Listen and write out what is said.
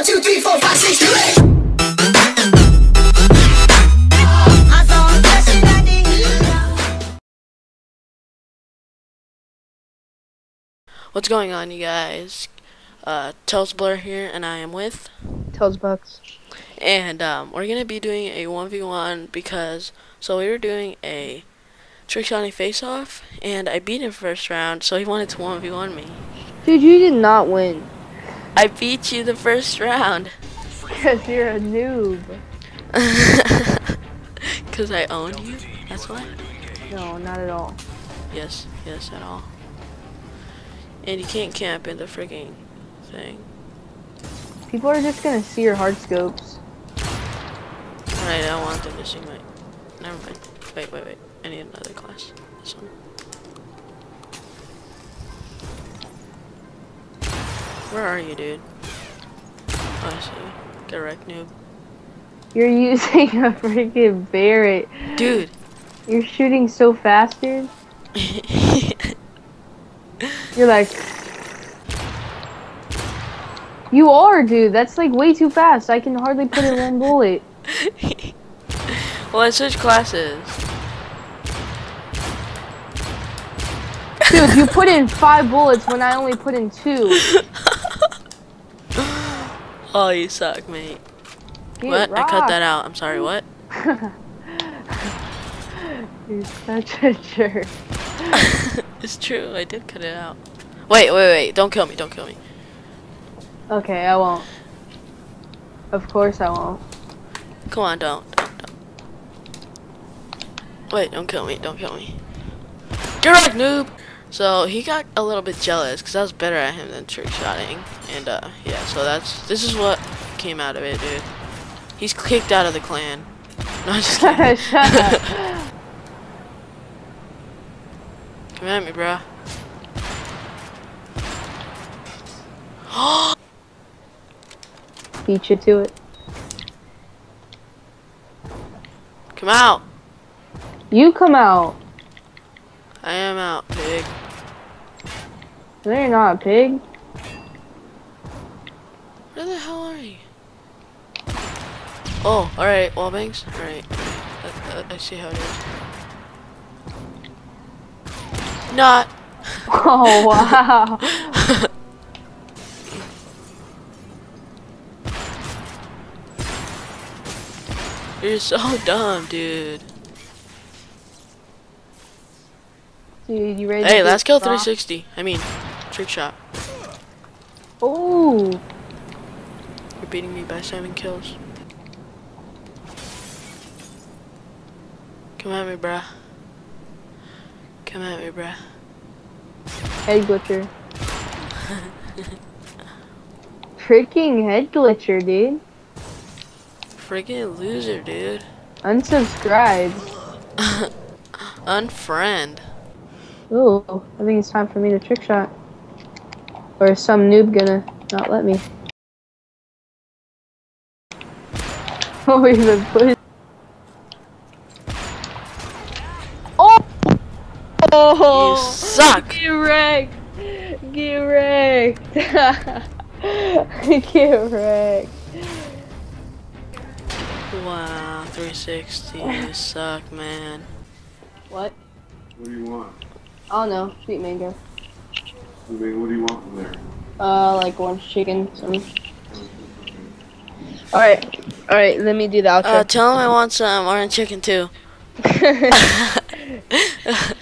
One, two, three, four, five, six. What's going on, you guys? Uh, Telz Blurr here, and I am with, Telz Buckz. and um, we're gonna be doing a one v one because so we were doing a trick shotting face off, and I beat him first round, so he wanted to one v one me. Dude, you did not win. I beat you the first round, Because you're a noob. cause I owned you. That's why. No, not at all. Yes, yes, at all. And you can't camp in the freaking thing. People are just gonna see your hard scopes. Alright, I don't want them to see my. Never mind. Wait, wait, wait. I need another class. This one. Where are you, dude? Oh, I see. Get wrecked, noob. You're using a freaking Barrett. Dude! You're shooting so fast, dude. You're like. You are, dude. That's like way too fast. I can hardly put in one bullet. well, I switched classes. Dude, you put in five bullets when I only put in two. Oh, you suck, mate. Get what? I cut that out. I'm sorry, what? You're such a jerk. it's true, I did cut it out. Wait, wait, wait. Don't kill me, don't kill me. Okay, I won't. Of course I won't. Come on, don't, don't, don't. Wait, don't kill me, don't kill me. Get wrecked, noob! So he got a little bit jealous because I was better at him than trick shotting, and uh, yeah. So that's this is what came out of it, dude. He's kicked out of the clan. No, I'm just kidding. Shut up. Come at me, bruh. Beat you to it. Come out! You come out. I am out, pig. No, you're not a pig. Where the hell are you? Oh, alright, wallbangs. Alright. I, I, I see how it is. Not. Oh wow. You're so dumb, dude. Dude, you ready? Hey, last kill 360. I mean, trick shot. Oh, You're beating me by seven kills. Come at me, bruh. Come at me, bruh. head glitcher. Freaking head glitcher, dude. Freaking loser, dude. Unsubscribe. Unfriend. Ooh, I think it's time for me to trick shot. Or is some noob gonna not let me? Oh, even put. Oh! You Oh! suck! Get wrecked! Get wrecked! Get wrecked! Wow, 360. You suck, man. What? What do you want? Oh, I don't know. Sweet mango. I mean, what do you want from there? Uh, like orange chicken. Some. All right, all right. Let me do the Uh, tell him I want some orange chicken too.